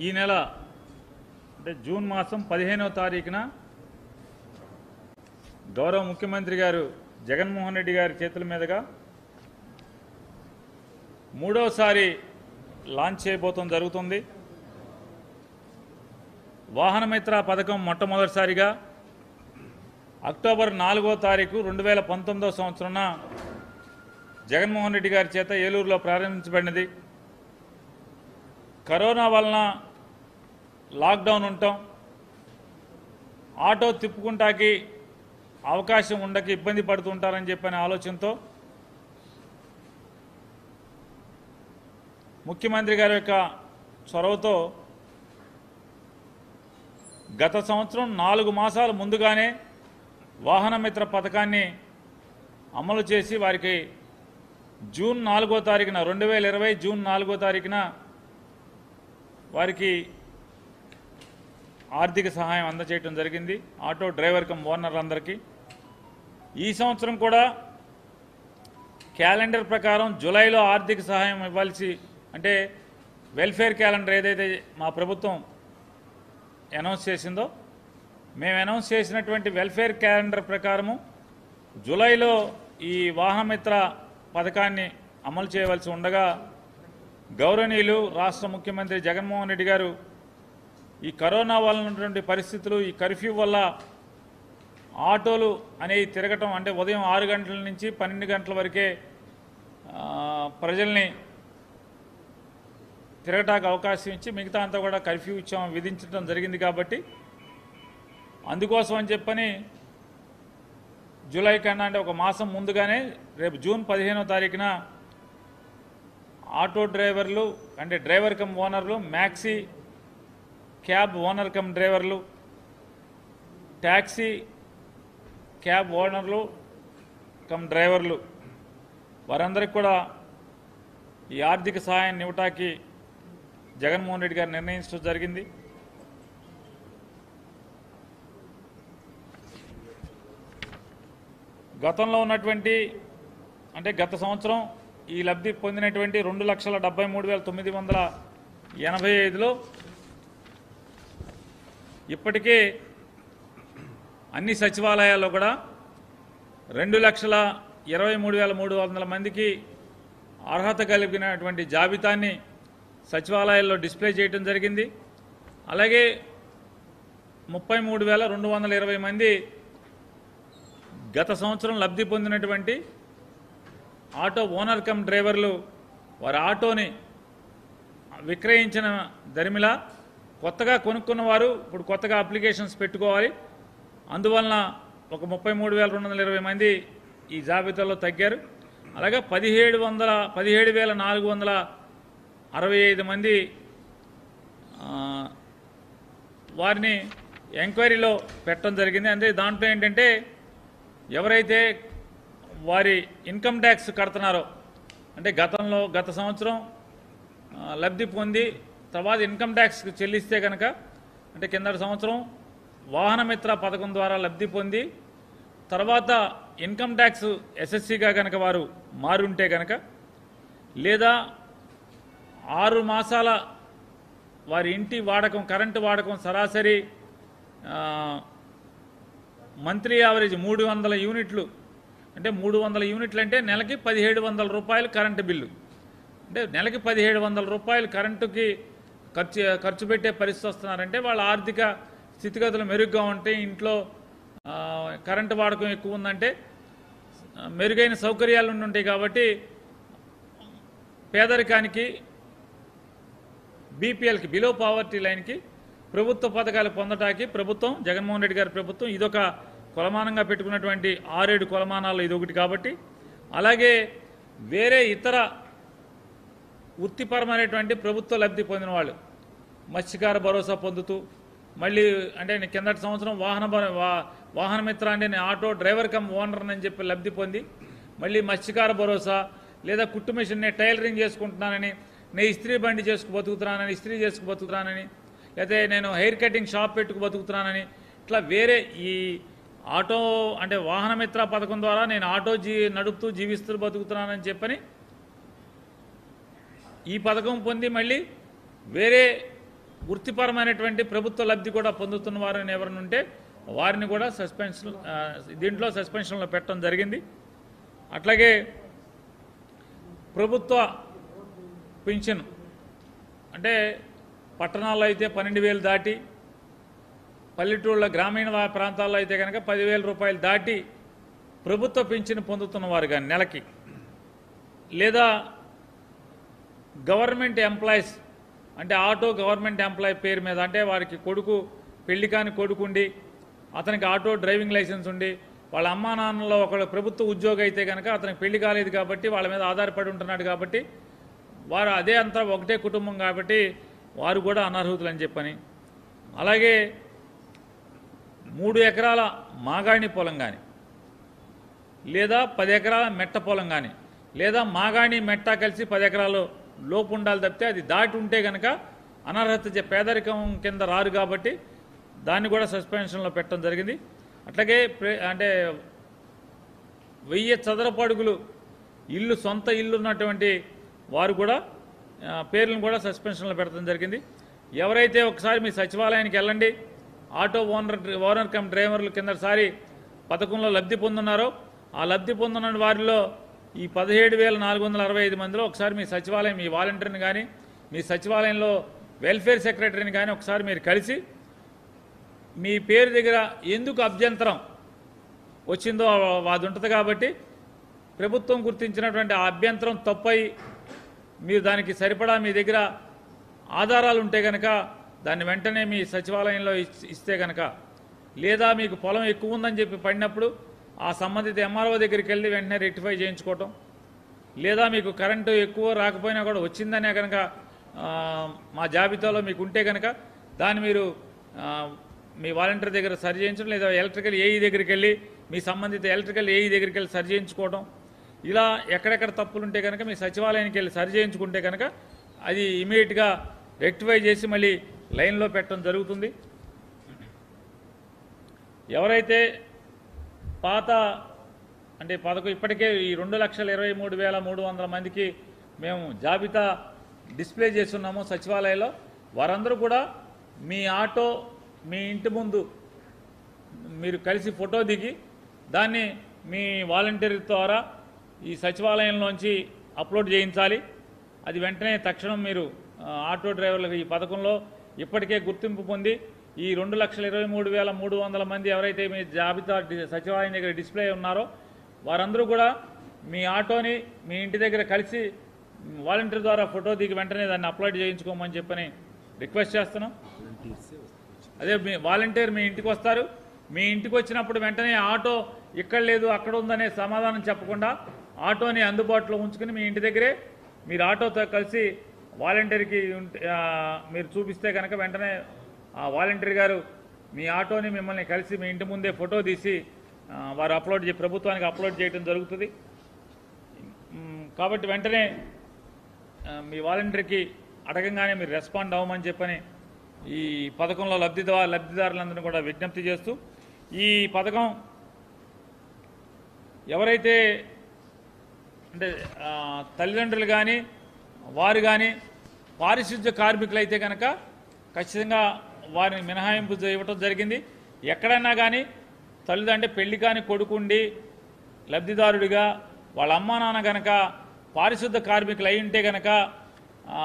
ఈ నెల అంటే జూన్ మాసం పదిహేనవ తారీఖున గౌరవ ముఖ్యమంత్రి గారు జగన్మోహన్ రెడ్డి గారి చేతుల మీదుగా మూడవసారి లాంచ్ చేయబోతం జరుగుతుంది. వాహనమిత్ర పథకం మొట్టమొదటిసారిగా అక్టోబర్ నాలుగో తారీఖు రెండు వేల పంతొమ్మిదో సంవత్సరాన జగన్మోహన్ రెడ్డి గారి చేత ఏలూరులో ప్రారంభించబడినది. కరోనా వలన లాక్డౌన్ ఉండటం ఆటో తిప్పుకుంటాకి అవకాశం ఉండక ఇబ్బంది పడుతుంటారని చెప్పిన ఆలోచనతో ముఖ్యమంత్రి గారి యొక్క చొరవతో గత సంవత్సరం నాలుగు మాసాల ముందుగానే వాహనమిత్ర పథకాన్ని అమలు చేసి వారికి జూన్ నాలుగో తారీఖున రెండు వేల ఇరవై జూన్ నాలుగో తారీఖున వారికి ఆర్థిక సహాయం అందచేయటం జరిగింది. ఆటో డ్రైవర్ కమ్ ఓనర్లందరికీ. ఈ సంవత్సరం కూడా క్యాలెండర్ ప్రకారం జూలైలో ఆర్థిక సహాయం ఇవ్వాల్సి అంటే వెల్ఫేర్ క్యాలెండర్ ఏదైతే మా ప్రభుత్వం అనౌన్స్ చేసిందో మేము అనౌన్స్ చేసినటువంటి వెల్ఫేర్ క్యాలెండర్ ప్రకారము జూలైలో ఈ వాహనమిత్ర పథకాన్ని అమలు చేయవలసి ఉండగా గౌరవనీయులు రాష్ట్ర ముఖ్యమంత్రి జగన్మోహన్ రెడ్డి గారు ఈ కరోనా వల్ల ఉన్నటువంటి పరిస్థితులు ఈ కర్ఫ్యూ వల్ల ఆటోలు అనేవి తిరగటం అంటే ఉదయం ఆరు గంటల నుంచి పన్నెండు గంటల వరకే ప్రజల్ని తిరగటానికి అవకాశం ఇచ్చి మిగతా అంతా కూడా కర్ఫ్యూ ఇచ్చాం విధించడం జరిగింది కాబట్టి అందుకోసం అని చెప్పని జూలై కన్నా అంటే ఒక మాసం ముందుగానే రేపు జూన్ పదిహేనో తారీఖున ఆటో డ్రైవర్లు అంటే డ్రైవర్ కమ్ ఓనర్లు మ్యాక్సీ క్యాబ్ ఓనర్ కమ్ డ్రైవర్లు ట్యాక్సీ క్యాబ్ ఓనర్లు కమ్ డ్రైవర్లు. వారందరికీ కూడా ఈ ఆర్థిక సహాయాన్ని ఇవ్వటానికి జగన్మోహన్ రెడ్డి గారు నిర్ణయించడం జరిగింది. గతంలో ఉన్నటువంటి అంటే గత సంవత్సరం ఈ లబ్ధి పొందినటువంటి రెండు లక్షల డెబ్బై మూడు వేల తొమ్మిది వందల ఎనభై ఐదులో ఇప్పటికే అన్ని సచివాలయాల్లో కూడా రెండు లక్షల ఇరవై మూడు వేల మూడు వందల మందికి అర్హత కలిగినటువంటి జాబితాని సచివాలయాల్లో డిస్ప్లే చేయడం జరిగింది. అలాగే ముప్పై మూడు వేల రెండు వందల ఇరవై మంది గత సంవత్సరం లబ్ధి పొందినటువంటి ఆటో ఓనర్ కమ్ డ్రైవర్లు వారి ఆటోని విక్రయించిన దరిమిల కొత్తగా కొనుక్కున్న వారు ఇప్పుడు కొత్తగా అప్లికేషన్స్ పెట్టుకోవాలి. అందువలన ఒక ముప్పై మూడు వేల రెండు వందల ఇరవై మంది ఈ జాబితాలో తగ్గారు. అలాగే పదిహేడు వందల పదిహేడు వేల నాలుగు వందల అరవై ఐదు మంది వారిని ఎంక్వైరీలో పెట్టడం జరిగింది. అంటే దాంట్లో ఏంటంటే ఎవరైతే వారి ఇన్కమ్ ట్యాక్స్ కడుతున్నారో. అంటే గతంలో గత సంవత్సరం లబ్ధి పొంది తర్వాత ఇన్కమ్ ట్యాక్స్ చెల్లిస్తే కనుక అంటే కిందటి సంవత్సరం వాహనమిత్ర పథకం ద్వారా లబ్ధి పొంది తర్వాత ఇన్కమ్ ట్యాక్స్ ఎస్ఎస్సిగా కనుక వారు మారుంటే కనుక లేదా ఆరు మాసాల వారి ఇంటి వాడకం కరెంటు వాడకం సరాసరి మంత్రి మంత్లీ యావరేజ్ మూడు వందల యూనిట్లు అంటే మూడు వందల యూనిట్లు అంటే నెలకి పదిహేడు వందల రూపాయలు కరెంటు బిల్లు. అంటే నెలకి పదిహేడు వందల రూపాయలు కరెంటుకి ఖర్చు ఖర్చు పెట్టే పరిస్థితి వస్తున్నారంటే వాళ్ళ ఆర్థిక స్థితిగతులు మెరుగ్గా ఉంటే ఇంట్లో కరెంటు వాడకం ఎక్కువ ఉందంటే మెరుగైన సౌకర్యాలు ఉంటాయి కాబట్టి పేదరికానికి బీపీఎల్కి బిలో పావర్టీ లైన్కి ప్రభుత్వ పథకాలు పొందటానికి ప్రభుత్వం జగన్మోహన్ రెడ్డి గారి ప్రభుత్వం ఇదొక కొలమానంగా పెట్టుకున్నటువంటి ఆరేడు కొలమానాలు ఒకటి కాబట్టి అలాగే వేరే ఇతర వృత్తిపరమైనటువంటి ప్రభుత్వ లబ్ధి పొందిన వాళ్ళు మత్స్యకార భరోసా పొందుతూ మళ్ళీ అంటే నేను కిందటి సంవత్సరం వాహన భ- వా- వాహన మిత్ర అంటే నేను ఆటో డ్రైవర్ కమ్ ఓనర్ అని చెప్పి లబ్ధి పొంది మళ్ళీ మత్స్యకార భరోసా లేదా కుట్టు మిషన్ నేను టైలరింగ్ చేసుకుంటున్నానని నేను ఇస్త్రీ బండి చేసుకు బతుకుతున్నానని ఇస్త్రీ చేసుకు బతుకుతున్నానని లేకపోతే నేను హెయిర్ కటింగ్ షాప్ పెట్టుకు బతుకుతున్నానని ఇట్లా వేరే ఈ ఆటో అంటే వాహనమిత్ర పథకం ద్వారా నేను ఆటో జీ నడుపుతూ జీవిస్తూ బతుకుతున్నానని చెప్పని ఈ పథకం పొంది మళ్ళీ వేరే వృత్తిపరమైనటువంటి ప్రభుత్వ లబ్ధి కూడా పొందుతున్న వారిని ఎవరిని ఉంటే వారిని కూడా సస్పెన్షన్ దీంట్లో సస్పెన్షన్లో పెట్టడం జరిగింది. అట్లాగే ప్రభుత్వ పింఛను అంటే పట్టణాల్లో అయితే పన్నెండు వేలు దాటి పల్లెటూళ్ళ గ్రామీణ ప్రాంతాల్లో అయితే కనుక పదివేల రూపాయలు దాటి ప్రభుత్వ పింఛను పొందుతున్న వారు కానీ నెలకి. లేదా గవర్నమెంట్ ఎంప్లాయీస్ అంటే ఆటో గవర్నమెంట్ ఎంప్లాయీ పేరు మీద అంటే వారికి కొడుకు పెళ్ళి కాని కొడుకుండి అతనికి ఆటో డ్రైవింగ్ లైసెన్స్ ఉండి వాళ్ళ అమ్మా నాన్నలో ఒకళ్ళు ప్రభుత్వ ఉద్యోగి అయితే కనుక అతనికి పెళ్ళి కాలేదు కాబట్టి వాళ్ళ మీద ఆధారపడి ఉంటున్నాడు కాబట్టి వారు అదే అంతా ఒకటే కుటుంబం కాబట్టి వారు కూడా అనర్హుతులు అని చెప్పని. అలాగే మూడు ఎకరాల మాగాణి పొలం కానీ లేదా పది ఎకరాల మెట్ట పొలం కానీ లేదా మాగాణి మెట్ట కలిసి పది ఎకరాలు లోపు ఉండాలి తప్పితే అది దాటి ఉంటే కనుక అనర్హత పేదరికం కింద రారు కాబట్టి దాన్ని కూడా సస్పెన్షన్లో పెట్టడం జరిగింది. అట్లాగే అంటే వెయ్యి చదరపడుగులు ఇల్లు సొంత ఇల్లు ఉన్నటువంటి వారు కూడా పేర్లను కూడా సస్పెన్షన్లో పెట్టడం జరిగింది. ఎవరైతే ఒకసారి మీ సచివాలయానికి వెళ్ళండి ఆటో ఓనర్ ఓనర్ కమ్ డ్రైవర్లు కిందసారి పథకంలో లబ్ధి పొందున్నారో. ఆ లబ్ధి పొందిన వారిలో ఈ పదిహేడు వేల నాలుగు వందల అరవై ఐదు మందిలో ఒకసారి మీ సచివాలయం మీ వాలంటీర్ని కానీ మీ సచివాలయంలో వెల్ఫేర్ సెక్రటరీని కానీ ఒకసారి మీరు కలిసి మీ పేరు దగ్గర ఎందుకు అభ్యంతరం వచ్చిందో అది ఉంటుంది కాబట్టి ప్రభుత్వం గుర్తించినటువంటి ఆ అభ్యంతరం తప్పై మీరు దానికి సరిపడా మీ దగ్గర ఆధారాలు ఉంటే కనుక దాన్ని వెంటనే మీ సచివాలయంలో ఇస్తే కనుక లేదా మీకు పొలం ఎక్కువ ఉందని చెప్పి పడినప్పుడు ఆ సంబంధిత ఎంఆర్ఓ దగ్గరికి వెళ్ళి వెంటనే రెక్టిఫై చేయించుకోవటం. లేదా మీకు కరెంటు ఎక్కువ రాకపోయినా కూడా వచ్చిందనే కనుక మా జాబితాలో మీకు ఉంటే కనుక దాన్ని మీరు మీ వాలంటీర్ దగ్గర సరి చేయించడం లేదా ఎలక్ట్రికల్ ఏఈ దగ్గరికి వెళ్ళి మీ సంబంధిత ఎలక్ట్రికల్ ఏఈ దగ్గరికి వెళ్ళి సరి చేయించుకోవడం ఇలా ఎక్కడెక్కడ తప్పులు ఉంటే కనుక మీ సచివాలయానికి వెళ్ళి సరి చేయించుకుంటే కనుక అది ఇమీడియట్గా రెక్టిఫై చేసి మళ్ళీ లైన్లో పెట్టడం జరుగుతుంది. ఎవరైతే పాత అంటే పదకు ఇప్పటికే ఈ రెండు లక్షల ఇరవై మూడు వేల మూడు వందల మందికి మేము జాబితా డిస్ప్లే చేస్తున్నాము సచివాలయంలో. వారందరూ కూడా మీ ఆటో మీ ఇంటి ముందు మీరు కలిసి ఫోటో దిగి దాన్ని మీ వాలంటీర్ ద్వారా ఈ సచివాలయంలోంచి అప్లోడ్ చేయించాలి. అది వెంటనే తక్షణం మీరు ఆటో డ్రైవర్లకు ఈ పథకంలో ఇప్పటికే గుర్తింపు పొంది ఈ రెండు లక్షల ఇరవై మూడు వేల మూడు వందల మంది ఎవరైతే మీ జాబితా సచివాలయం దగ్గర డిస్ప్లే ఉన్నారో వారందరూ కూడా మీ ఆటోని మీ ఇంటి దగ్గర కలిసి వాలంటీర్ ద్వారా ఫోటో దిగి వెంటనే దాన్ని అప్లోడ్ చేయించుకోమని చెప్పని రిక్వెస్ట్ చేస్తున్నాం. అదే మీ వాలంటీర్ మీ ఇంటికి వస్తారు. మీ ఇంటికి వచ్చినప్పుడు వెంటనే ఆటో ఇక్కడ లేదు అక్కడ ఉందనే సమాధానం చెప్పకుండా ఆటోని అందుబాటులో ఉంచుకుని మీ ఇంటి దగ్గరే మీరు ఆటోతో కలిసి వాలంటీర్కి ఉంటే, మీరు చూపిస్తే కనుక వెంటనే ఆ వాలంటీర్ గారు మీ ఆటోని మిమ్మల్ని కలిసి మీ ఇంటి ముందే ఫోటో తీసి వారు అప్లోడ్ చే ప్రభుత్వానికి అప్లోడ్ చేయడం జరుగుతుంది. కాబట్టి వెంటనే మీ వాలంటీర్కి అడగంగానే మీరు రెస్పాండ్ అవ్వమని చెప్పని ఈ పథకంలో లబ్ధిదా లబ్ధిదారులందరినీ కూడా విజ్ఞప్తి చేస్తూ ఈ పథకం ఎవరైతే అంటే తల్లిదండ్రులు కానీ వారు కానీ పారిశుద్ధ్య కార్మికులు అయితే కనుక ఖచ్చితంగా వారిని మినహాయింపు ఇవ్వటం జరిగింది. ఎక్కడైనా కానీ తల్లిదండ్రి పెళ్ళి కాని కొడుకుండి లబ్ధిదారుడిగా వాళ్ళ అమ్మా నాన్న గనక పారిశుద్ధ కార్మికులు అయి ఉంటే గనక ఆ,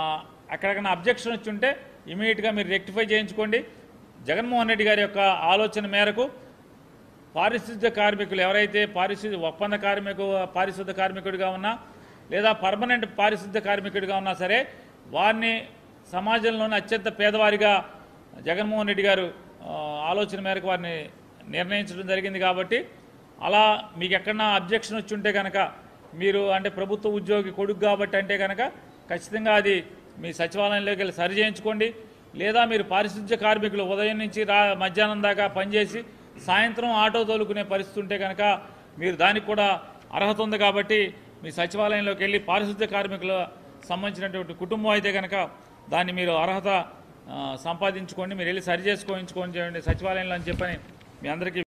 అక్కడికన్నా అబ్జెక్షన్ వచ్చి ఉంటే ఇమీడియట్గా మీరు రెక్టిఫై చేయించుకోండి. జగన్మోహన్ రెడ్డి గారి యొక్క ఆలోచన మేరకు పారిశుద్ధ్య కార్మికులు ఎవరైతే పారిశుద్ధ్య ఒప్పంద కార్మికు పారిశుద్ధ కార్మికుడిగా ఉన్నా లేదా పర్మనెంట్ పారిశుద్ధ్య కార్మికుడిగా ఉన్నా సరే వారిని సమాజంలోని అత్యంత పేదవారిగా జగన్మోహన్ రెడ్డి గారు ఆలోచన మేరకు వారిని నిర్ణయించడం జరిగింది కాబట్టి అలా మీకు ఎక్కడన్నా అబ్జెక్షన్ వచ్చి ఉంటే కనుక మీరు అంటే ప్రభుత్వ ఉద్యోగి కొడుకు కాబట్టి అంటే కనుక ఖచ్చితంగా అది మీ సచివాలయంలోకి వెళ్ళి సరి చేయించుకోండి. లేదా మీరు పారిశుద్ధ్య కార్మికులు ఉదయం నుంచి రా మధ్యాహ్నం దాకా పనిచేసి సాయంత్రం ఆటో తోలుకునే పరిస్థితి ఉంటే కనుక మీరు దానికి కూడా అర్హత ఉంది కాబట్టి మీ సచివాలయంలోకి వెళ్ళి పారిశుద్ధ్య కార్మికుల సంబంధించినటువంటి కుటుంబం అయితే కనుక దాన్ని మీరు అర్హత సంపాదించుకోండి మీరు వెళ్ళి సరి చేసుకోయించుకోండి సచివాలయంలో అని చెప్పని మీ అందరికీ